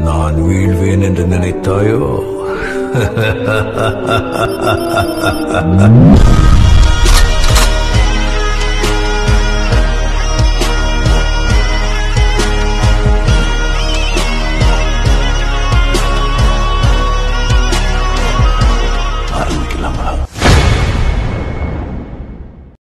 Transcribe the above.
நான் வீழ்வேன் என்று நினைத்தாயோ ha ha ha ha ha